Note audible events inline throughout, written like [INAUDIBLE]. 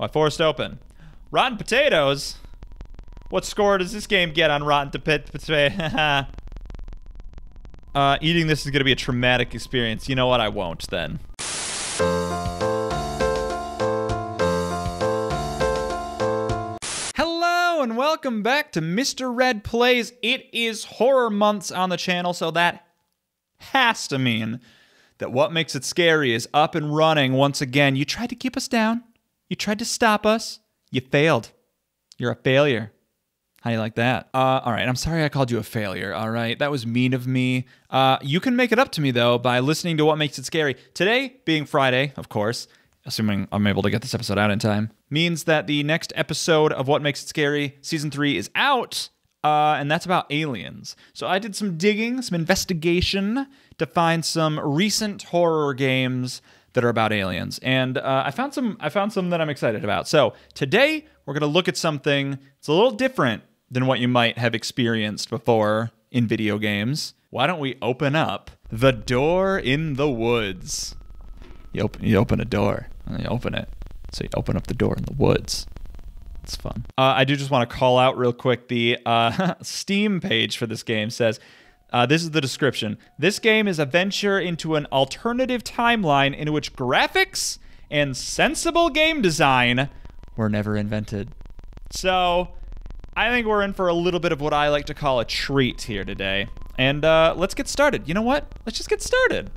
I forced open. Rotten Potatoes? What score does this game get on Rotten Potatoes? [LAUGHS] uh, eating this is going to be a traumatic experience. You know what? I won't then. Hello and welcome back to MisterRed Plays. It is horror months on the channel, so that has to mean that what makes it scary is up and running once again. You tried to keep us down. You tried to stop us. You failed. You're a failure. How do you like that? Uh, all right, I'm sorry I called you a failure. All right, that was mean of me. Uh, you can make it up to me though by listening to what makes it scary. Today, being Friday, of course, assuming I'm able to get this episode out in time, means that the next episode of What Makes It Scary, season three, is out. Uh, and that's about aliens. So I did some digging, some investigation to find some recent horror games that are about aliens, and uh, I found some. I found some that I'm excited about. So today we're gonna look at something. that's a little different than what you might have experienced before in video games. Why don't we open up the door in the woods? You open. You open a door. And you open it. So you open up the door in the woods. It's fun. Uh, I do just want to call out real quick the uh, [LAUGHS] Steam page for this game says. Uh, this is the description. This game is a venture into an alternative timeline in which graphics and sensible game design were never invented. So, I think we're in for a little bit of what I like to call a treat here today. And uh, let's get started. You know what? Let's just get started.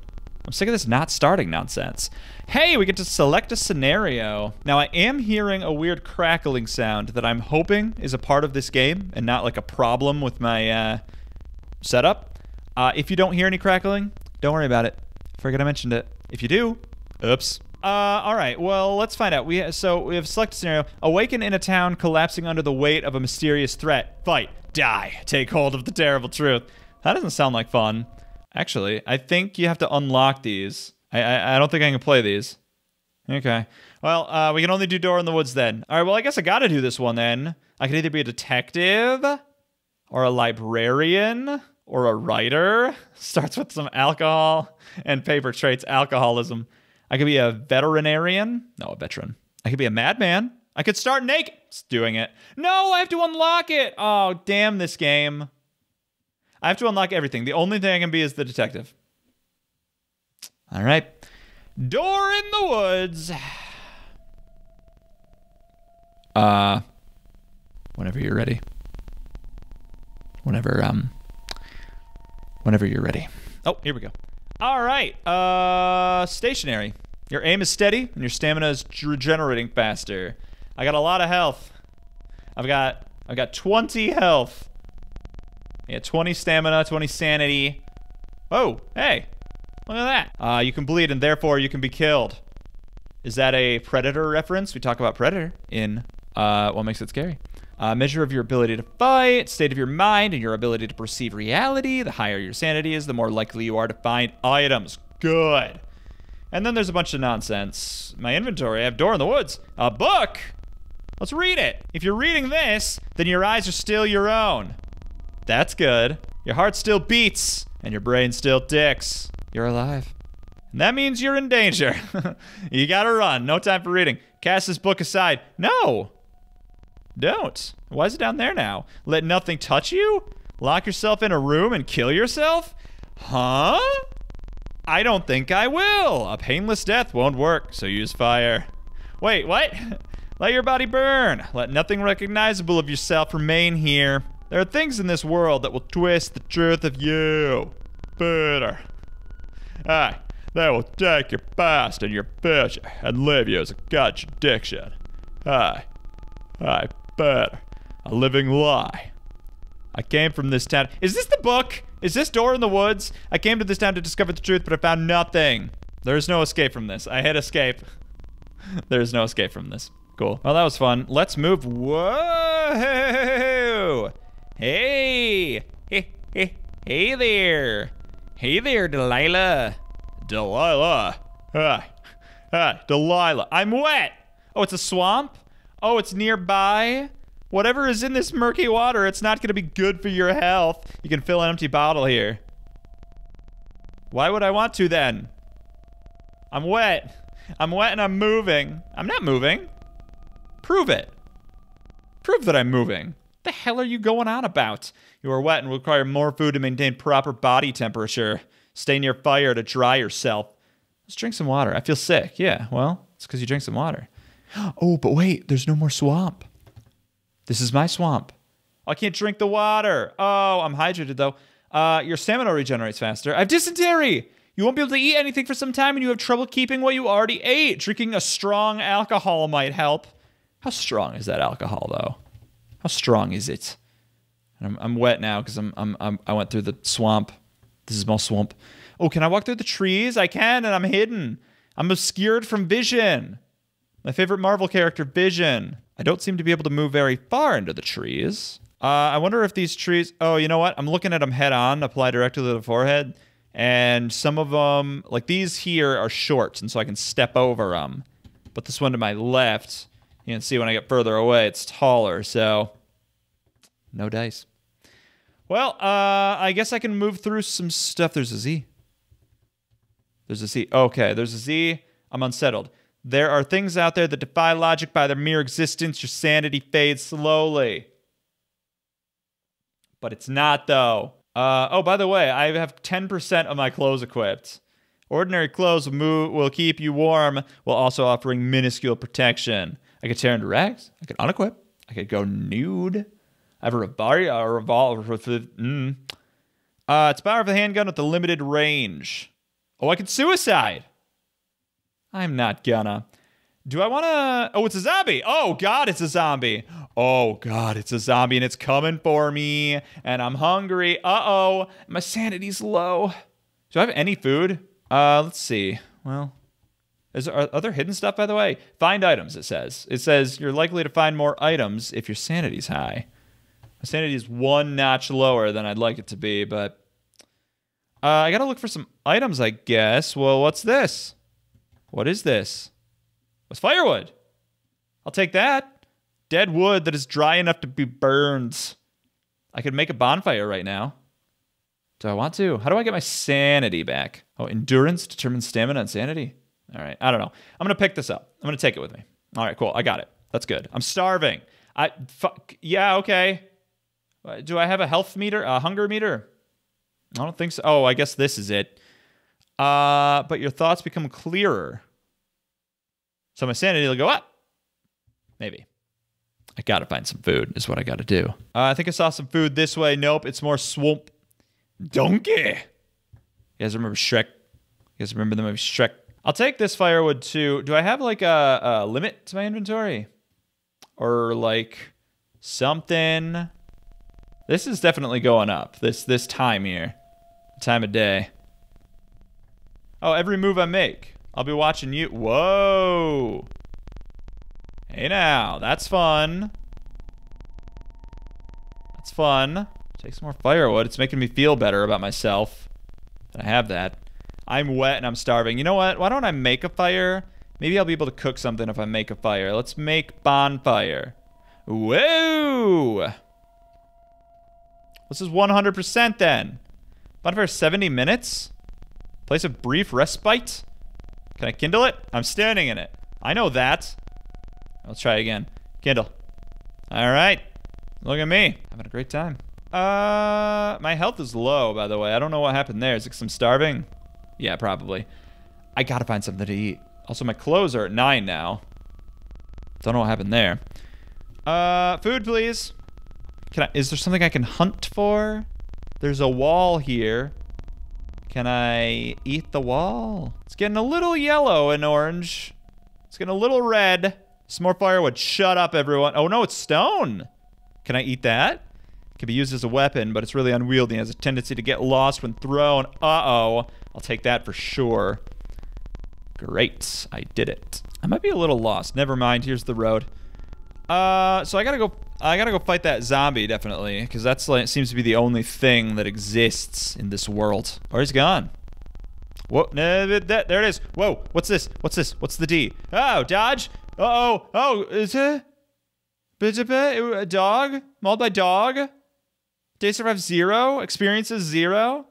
I'm sick of this not starting nonsense. Hey, we get to select a scenario. Now, I am hearing a weird crackling sound that I'm hoping is a part of this game and not like a problem with my uh, setup. Uh, if you don't hear any crackling, don't worry about it. Forget I mentioned it. If you do, oops. Uh, all right. Well, let's find out. We so we have selected scenario: awaken in a town collapsing under the weight of a mysterious threat. Fight, die, take hold of the terrible truth. That doesn't sound like fun. Actually, I think you have to unlock these. I I, I don't think I can play these. Okay. Well, uh, we can only do door in the woods then. All right. Well, I guess I got to do this one then. I could either be a detective, or a librarian, or a writer. [LAUGHS] Starts with some alcohol and paper traits. Alcoholism. I could be a veterinarian. No, a veteran. I could be a madman. I could start naked. Doing it. No, I have to unlock it. Oh, damn this game. I have to unlock everything. The only thing I can be is the detective. All right. Door in the woods. [SIGHS] Uh, whenever you're ready. Whenever, um, whenever you're ready. Oh, here we go. All right. Uh, stationary. Your aim is steady, and your stamina is regenerating faster. I got a lot of health. I've got I've got 20 health. Yeah, 20 stamina, 20 sanity. Oh, hey, look at that. Uh, you can bleed, and therefore you can be killed. Is that a Predator reference? We talk about Predator in uh, What Makes It Scary. Uh, measure of your ability to fight, state of your mind, and your ability to perceive reality. The higher your sanity is, the more likely you are to find items. Good. And then there's a bunch of nonsense. My inventory, I have Door in the Woods. A book? Let's read it. If you're reading this, then your eyes are still your own. That's good. Your heart still beats, and your brain still ticks. You're alive. And that means you're in danger. [LAUGHS] you gotta run. No time for reading. Cast this book aside. No! Don't. Why is it down there now? Let nothing touch you? Lock yourself in a room and kill yourself? Huh? I don't think I will. A painless death won't work, so use fire. Wait, what? [LAUGHS] Let your body burn. Let nothing recognizable of yourself remain here. There are things in this world that will twist the truth of you. Better. Aye, they will take your past and your future and leave you as a contradiction. Aye, aye, better. A living lie. I came from this town. Is this the book? Is this Door in the Woods? I came to this town to discover the truth, but I found nothing. There is no escape from this. I hit escape. [LAUGHS] there is no escape from this. Cool. Well, that was fun. Let's move. Whoa! Hey! Hey, hey, hey there! Hey there, Delilah! Delilah! Hi. Hi, Delilah. I'm wet! Oh, it's a swamp? Oh, it's nearby? Whatever is in this murky water, it's not going to be good for your health. You can fill an empty bottle here. Why would I want to then? I'm wet. I'm wet and I'm moving. I'm not moving. Prove it. Prove that I'm moving. What the hell are you going on about? You are wet and require more food to maintain proper body temperature. Stay near fire to dry yourself. Let's drink some water. I feel sick. Yeah, well, it's because you drink some water. Oh, but wait, there's no more swamp. This is my swamp. I can't drink the water. Oh, I'm hydrated though. Uh, your stamina regenerates faster. I have dysentery. You won't be able to eat anything for some time and you have trouble keeping what you already ate. Drinking a strong alcohol might help. How strong is that alcohol though? How strong is it? I'm, I'm wet now because I'm, I'm, I'm I went through the swamp. This is my swamp. Oh, can I walk through the trees? I can, and I'm hidden. I'm obscured from vision. My favorite Marvel character, Vision. I don't seem to be able to move very far into the trees. Uh, I wonder if these trees. Oh, you know what? I'm looking at them head on, apply directly to the forehead, and some of them, like these here, are short, and so I can step over them. But this one to my left, you can see when I get further away, it's taller. So, no dice. Well, uh, I guess I can move through some stuff. There's a Z. There's a Z. Okay, there's a Z. I'm unsettled. There are things out there that defy logic by their mere existence. Your sanity fades slowly. But it's not, though. Uh, oh, by the way, I have 10% of my clothes equipped. Ordinary clothes will, will keep you warm while also offering minuscule protection. I could tear into rags. I could unequip. I could go nude. I have a, revolver. A revolver mm. Uh, it's powerful handgun with a limited range. Oh, I could suicide. I'm not gonna. Do I want to? Oh, it's a zombie. Oh, God, it's a zombie. Oh, God, it's a zombie and it's coming for me. And I'm hungry. Uh oh. My sanity's low. Do I have any food? Uh, let's see. Well, is there other hidden stuff, by the way? Find items, it says. It says you're likely to find more items if your sanity's high. My sanity is one notch lower than I'd like it to be, but uh, I gotta look for some items, I guess. Well, what's this? What is this? What's firewood? I'll take that. Dead wood that is dry enough to be burned. I could make a bonfire right now. Do I want to? How do I get my sanity back? Oh, endurance determines stamina and sanity. All right, I don't know. I'm gonna pick this up. I'm gonna take it with me. All right, cool. I got it. That's good. I'm starving. I fuck yeah. Okay. Uh, do I have a health meter? A hunger meter? I don't think so. Oh, I guess this is it. Uh, but your thoughts become clearer. So my sanity will go up. Maybe. I gotta find some food, is what I gotta do. Uh, I think I saw some food this way. Nope, it's more swamp. Donkey. You guys remember Shrek? You guys remember the movie Shrek? I'll take this firewood too. Do I have like a, a limit to my inventory? Or like something? This is definitely going up. This this time here. Time of day. Oh, every move I make. I'll be watching you. Whoa. Hey now, that's fun. That's fun. Take some more firewood. It's making me feel better about myself. that I have that. I'm wet and I'm starving. You know what? Why don't I make a fire? Maybe I'll be able to cook something if I make a fire. Let's make bonfire. Whoa! This is 100% then. Bonfire 70 minutes? Place of brief respite? Can I kindle it? I'm standing in it. I know that. Let's try again. Kindle. All right. Look at me. Having a great time. Uh, my health is low, by the way. I don't know what happened there. Is it because I'm starving? Yeah, probably. I gotta find something to eat. Also, my clothes are at nine now. Don't know what happened there. Uh, food, please. Can I? Is there something I can hunt for? There's a wall here. Can I eat the wall? It's getting a little yellow and orange. It's getting a little red. Some more firewood. Shut up, everyone. Oh, no, it's stone. Can I eat that? It can be used as a weapon, but it's really unwieldy and has a tendency to get lost when thrown. Uh-oh. I'll take that for sure. Great. I did it. I might be a little lost. Never mind. Here's the road. Uh, so I gotta go I gotta go fight that zombie, definitely, because that's like seems to be the only thing that exists in this world. Or he's gone. Whoa, no, that, there it is. Whoa, what's this? What's this? What's the D? Oh, dodge. Uh-oh. Oh, is it? A dog? Mauled by dog? Day survive zero? Experiences zero?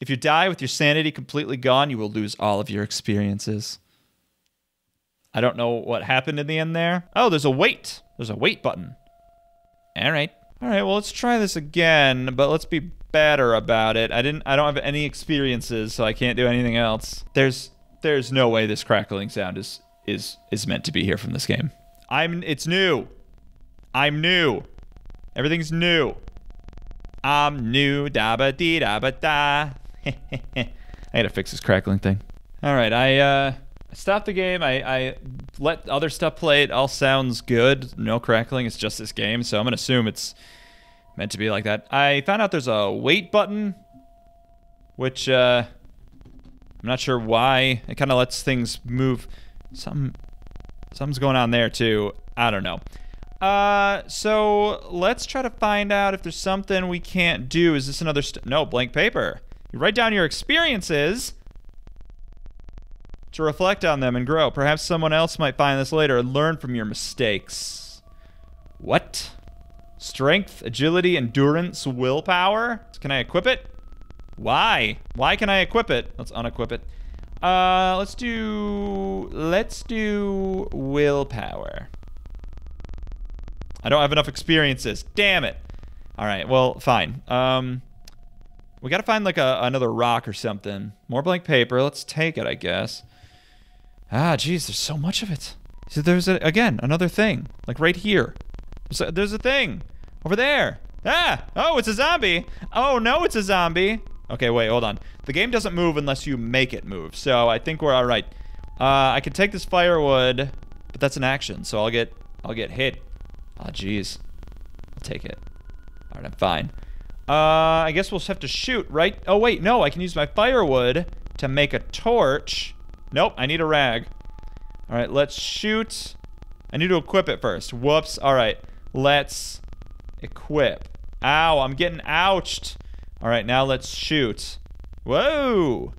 If you die with your sanity completely gone, you will lose all of your experiences. I don't know what happened in the end there. Oh, there's a wait. There's a wait button. All right. All right, well, let's try this again, but let's be better about it. I didn't I don't have any experiences, so I can't do anything else. There's there's no way this crackling sound is is is meant to be here from this game. I'm it's new. I'm new. Everything's new. I'm new. Da ba dee da ba da. [LAUGHS] I gotta fix this crackling thing. All right, I uh, stopped the game. I, I let other stuff play. It all sounds good. No crackling. It's just this game, so I'm gonna assume it's meant to be like that. I found out there's a wait button, which uh, I'm not sure why. It kind of lets things move. Some something's going on there too. I don't know. Uh, so let's try to find out if there's something we can't do. Is this another no blank paper? You write down your experiences to reflect on them and grow. Perhaps someone else might find this later and learn from your mistakes. What? Strength, agility, endurance, willpower? Can I equip it? Why? Why can I equip it? Let's unequip it. Uh, let's do... Let's do willpower. I don't have enough experiences. Damn it. All right, well, fine. Um, we got to find like a, another rock or something. More blank paper. Let's take it, I guess. Ah, geez, there's so much of it. So there's, a, again, another thing. Like right here. There's a, there's a thing. Over there. Ah! Oh, it's a zombie. Oh, no, it's a zombie. Okay, wait, hold on. The game doesn't move unless you make it move. So I think we're all right. Uh, I can take this firewood, but that's an action. So I'll get, I'll get hit Oh, jeez. I'll take it. All right, I'm fine. Uh, I guess we'll have to shoot, right? Oh, wait, no, I can use my firewood to make a torch. Nope, I need a rag. All right, let's shoot. I need to equip it first. Whoops. All right, let's equip. Ow, I'm getting ouched. All right, now let's shoot. Whoa.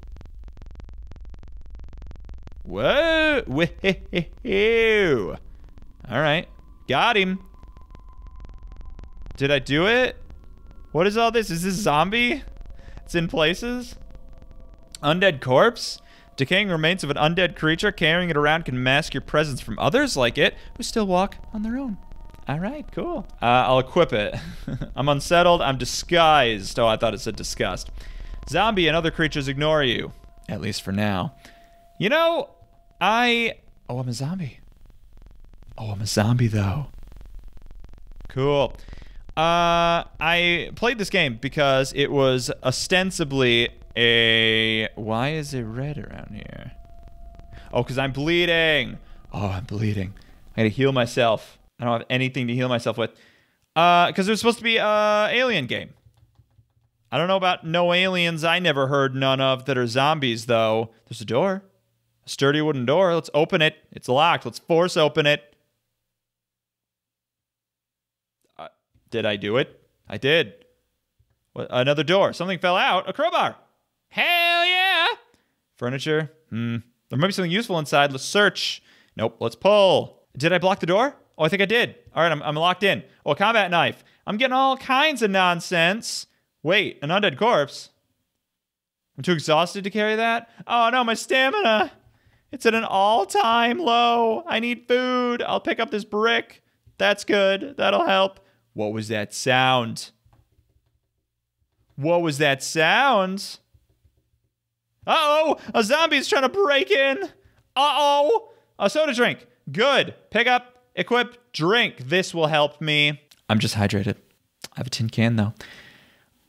Whoa. [LAUGHS] Whoa. All right, got him. Did I do it? What is all this? Is this zombie? It's in places? Undead corpse? Decaying remains of an undead creature. Carrying it around can mask your presence from others like it who still walk on their own. All right, cool. Uh, I'll equip it. [LAUGHS] I'm unsettled. I'm disguised. Oh, I thought it said disgust. Zombie and other creatures ignore you. At least for now. You know, I... Oh, I'm a zombie. Oh, I'm a zombie, though. Cool. Uh, I played this game because it was ostensibly a... Why is it red around here? Oh, because I'm bleeding. Oh, I'm bleeding. I gotta heal myself. I don't have anything to heal myself with. Uh, because was supposed to be a alien game. I don't know about no aliens I never heard none of that are zombies, though. There's a door. A sturdy wooden door. Let's open it. It's locked. Let's force open it. Did I do it? I did. What, another door. Something fell out. A crowbar. Hell yeah. Furniture. Hmm. There might be something useful inside. Let's search. Nope. Let's pull. Did I block the door? Oh, I think I did. All right, I'm, I'm locked in. Oh, a combat knife. I'm getting all kinds of nonsense. Wait, an undead corpse? I'm too exhausted to carry that? Oh no, my stamina. It's at an all-time low. I need food. I'll pick up this brick. That's good. That'll help. What was that sound? What was that sound? Uh oh! A zombie's trying to break in! Uh oh! A soda drink. Good. Pick up, equip, drink. This will help me. I'm just hydrated. I have a tin can though.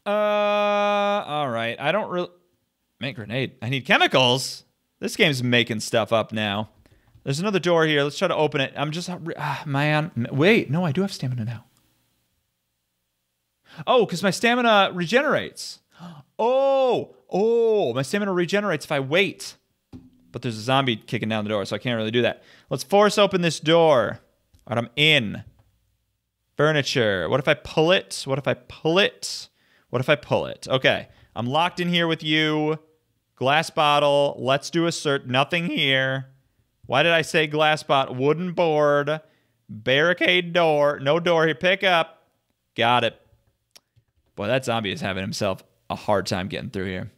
Uh, all right. I don't really make grenade. I need chemicals. This game's making stuff up now. There's another door here. Let's try to open it. I'm just, uh, man. Wait, no, I do have stamina now. Oh, because my stamina regenerates. Oh, oh, my stamina regenerates if I wait. But there's a zombie kicking down the door, so I can't really do that. Let's force open this door. All right, I'm in. Furniture. What if I pull it? What if I pull it? What if I pull it? Okay, I'm locked in here with you. Glass bottle. Let's do a cert. Nothing here. Why did I say glass bottle? Wooden board. Barricade door. No door here. Pick up. Got it. Boy, that zombie is having himself a hard time getting through here.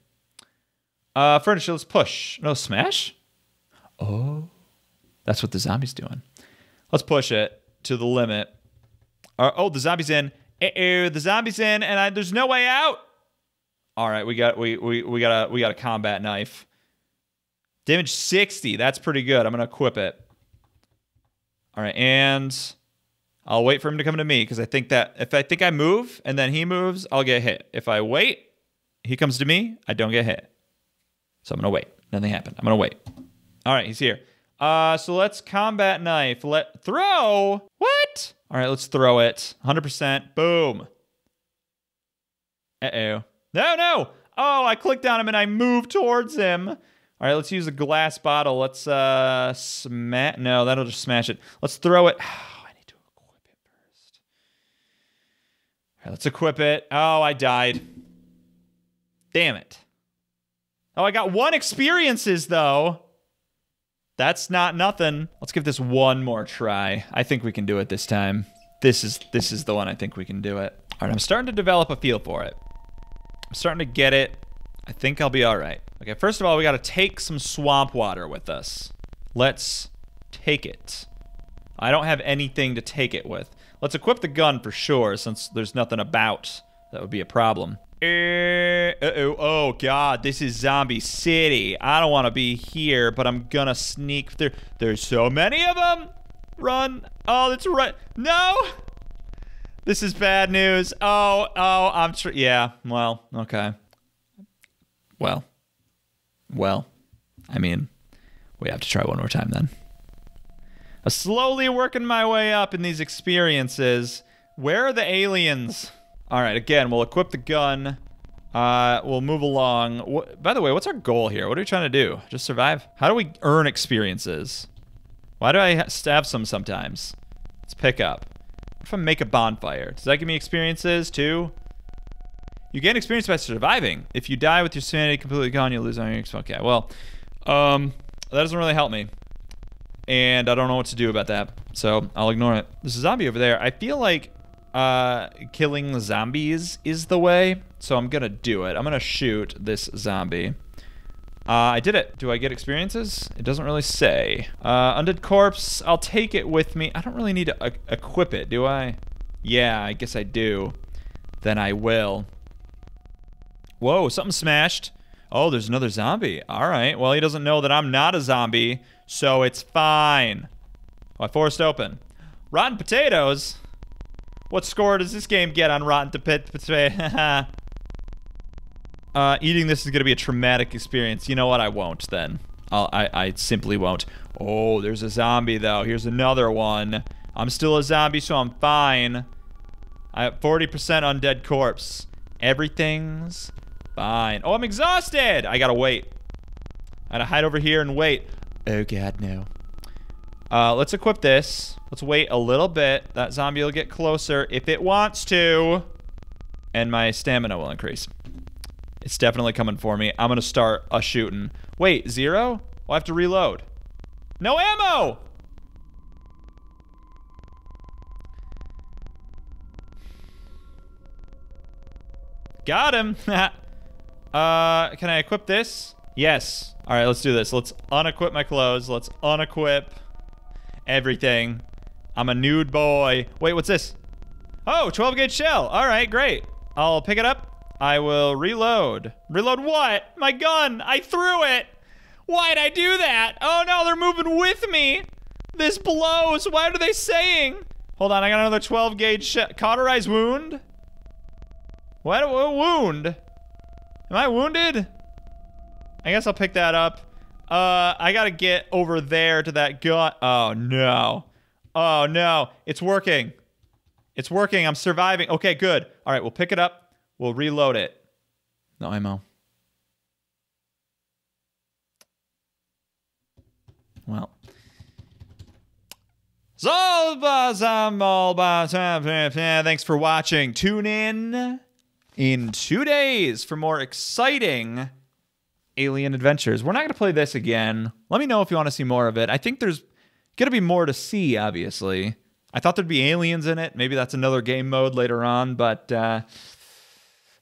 Uh, furniture, let's push. No, smash? Oh. That's what the zombie's doing. Let's push it to the limit. Uh, oh, the zombie's in. Uh-oh, the zombie's in, and I, there's no way out. All right, we got we we we got a we got a combat knife. Damage 60. That's pretty good. I'm gonna equip it. All right, and I'll wait for him to come to me because I think that if I think I move and then he moves, I'll get hit. If I wait, he comes to me, I don't get hit. So I'm gonna wait. Nothing happened. I'm gonna wait. All right, he's here. Uh, so let's combat knife. Let throw. What? All right, let's throw it. 100%. Boom. Uh oh. No, no. Oh, I clicked on him and I moved towards him. All right, let's use a glass bottle. Let's uh smash. No, that'll just smash it. Let's throw it. Oh, I need to equip it first. All let's equip it. Oh, I died. Damn it. Oh, I got one experiences though. That's not nothing. Let's give this one more try. I think we can do it this time. This is this is the one I think we can do it. All right, I'm starting to develop a feel for it. I'm starting to get it. I think I'll be all right. Okay, first of all, we got to take some swamp water with us. Let's take it. I don't have anything to take it with. Let's equip the gun for sure, since there's nothing about that would be a problem. Eh, uh-oh. Oh, God. This is Zombie City. I don't want to be here, but I'm going to sneak through. There's so many of them. Run. Oh, that's right. No. This is bad news. Oh, oh, I'm sure. Yeah, well, okay. Well. Well. I mean, we have to try one more time then. Slowly working my way up in these experiences. Where are the aliens? All right, again, we'll equip the gun. Uh, we'll move along. What, by the way, what's our goal here? What are we trying to do? Just survive? How do we earn experiences? Why do I stab some sometimes? Let's pick up. What if I make a bonfire? Does that give me experiences too? You gain experience by surviving. If you die with your sanity completely gone, you lose all your experience. Okay, well, um, that doesn't really help me. And I don't know what to do about that. So I'll ignore it. There's a zombie over there. I feel like uh, killing zombies is the way. So I'm gonna do it. I'm gonna shoot this zombie. Uh, I did it. Do I get experiences? It doesn't really say. Uh, Undead Corpse, I'll take it with me. I don't really need to equip it, do I? Yeah, I guess I do. Then I will. Whoa, something smashed. Oh, there's another zombie. All right. Well, he doesn't know that I'm not a zombie, so it's fine. Oh, I forced open. Rotten potatoes? What score does this game get on Rotten Potatoes? [LAUGHS] uh, eating this is going to be a traumatic experience. You know what? I won't then. I'll, I, I simply won't. Oh, there's a zombie, though. Here's another one. I'm still a zombie, so I'm fine. I have 40% undead corpse. Everything's fine. Oh, I'm exhausted. I gotta wait. I gotta hide over here and wait. Oh, God, no. Uh, let's equip this. Let's wait a little bit. That zombie will get closer if it wants to. And my stamina will increase. It's definitely coming for me. I'm to start a shooting. Wait, zero? I'll have to reload. No ammo! Got him. [LAUGHS] uh, can I equip this? Yes. All right, let's do this. Let's unequip my clothes. Let's unequip everything. I'm a nude boy. Wait, what's this? Oh, 12 gauge shell. All right, great. I'll pick it up. I will reload. Reload what? My gun. I threw it. Why'd I do that? Oh no, they're moving with me. This blows. What are they saying? Hold on, I got another 12 gauge shell. Cauterized wound? What? What wound? Am I wounded? I guess I'll pick that up. Uh, I gotta get over there to that gun. Oh no. Oh no. It's working. It's working. I'm surviving. Okay, good. All right, we'll pick it up. We'll reload it. No ammo. Well. Thanks for watching. Tune in in two days for more exciting alien adventures. We're not going to play this again. Let me know if you want to see more of it. I think there's going to be more to see, obviously. I thought there'd be aliens in it. Maybe that's another game mode later on, but uh,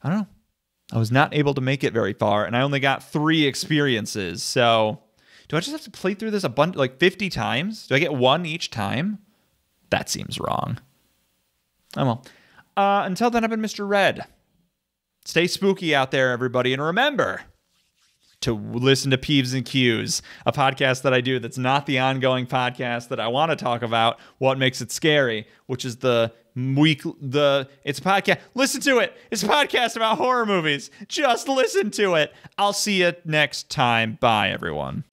I don't know. I was not able to make it very far, and I only got three experiences. So Do I just have to play through this a bunch, like 50 times? Do I get one each time? That seems wrong. Oh well. Uh, until then, I've been MisterRed. Stay spooky out there, everybody. And remember to listen to Peeves and Cues, a podcast that I do that's not the ongoing podcast that I want to talk about, what makes it scary, which is the week the it's a podcast. Listen to it. It's a podcast about horror movies. Just listen to it. I'll see you next time. Bye everyone.